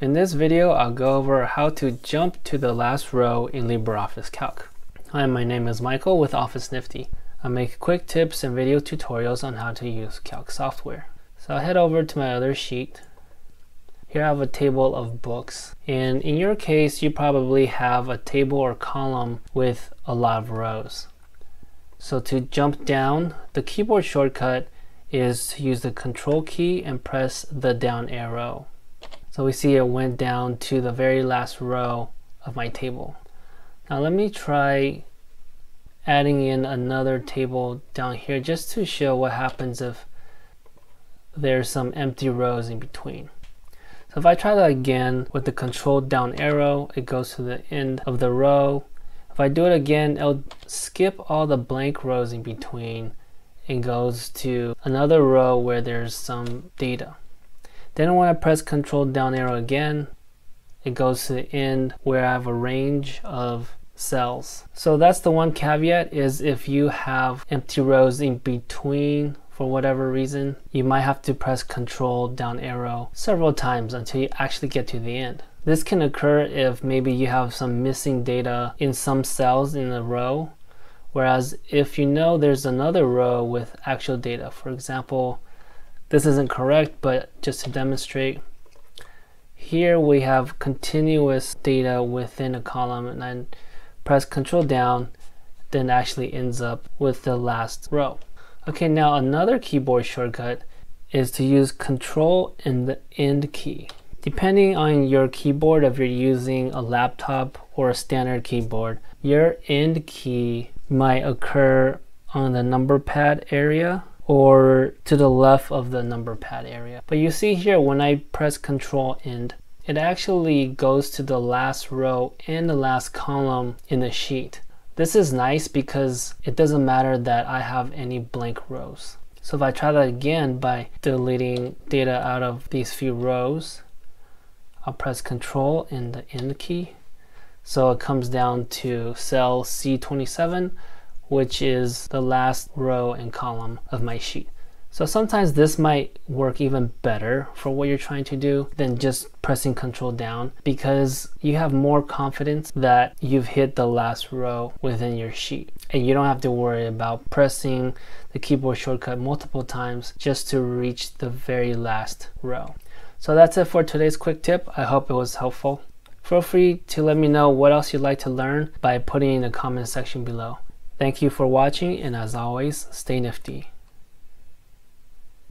In this video, I'll go over how to jump to the last row in LibreOffice Calc. Hi, my name is Michael with Office Nifty. I make quick tips and video tutorials on how to use Calc software. So I'll head over to my other sheet. Here I have a table of books. And in your case, you probably have a table or column with a lot of rows. So to jump down, the keyboard shortcut is to use the control key and press the down arrow. So we see it went down to the very last row of my table. Now let me try adding in another table down here just to show what happens if there's some empty rows in between. So if I try that again with the control down arrow, it goes to the end of the row. If I do it again, it'll skip all the blank rows in between and goes to another row where there's some data. Then when I press control down arrow again, it goes to the end where I have a range of cells. So that's the one caveat is if you have empty rows in between for whatever reason, you might have to press control down arrow several times until you actually get to the end. This can occur if maybe you have some missing data in some cells in a row Whereas if you know there's another row with actual data, for example, this isn't correct, but just to demonstrate, here we have continuous data within a column and then press control down, then actually ends up with the last row. Okay, now another keyboard shortcut is to use control and the end key. Depending on your keyboard, if you're using a laptop or a standard keyboard, your end key might occur on the number pad area or to the left of the number pad area. But you see here when I press control end, it actually goes to the last row and the last column in the sheet. This is nice because it doesn't matter that I have any blank rows. So if I try that again by deleting data out of these few rows, I'll press control and the end key so it comes down to cell C27, which is the last row and column of my sheet. So sometimes this might work even better for what you're trying to do than just pressing control down because you have more confidence that you've hit the last row within your sheet. And you don't have to worry about pressing the keyboard shortcut multiple times just to reach the very last row. So that's it for today's quick tip. I hope it was helpful. Feel free to let me know what else you'd like to learn by putting in the comment section below. Thank you for watching and as always, stay nifty.